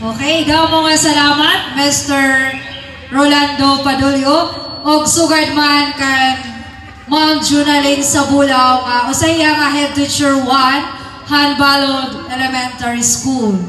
Okay, daw mo nga salamat, Mr. Rolando Padulio. Og sugad man kan Ma'am Junalyn Sabulaw nga usaya nga head teacher 1 Hanbalod Elementary School.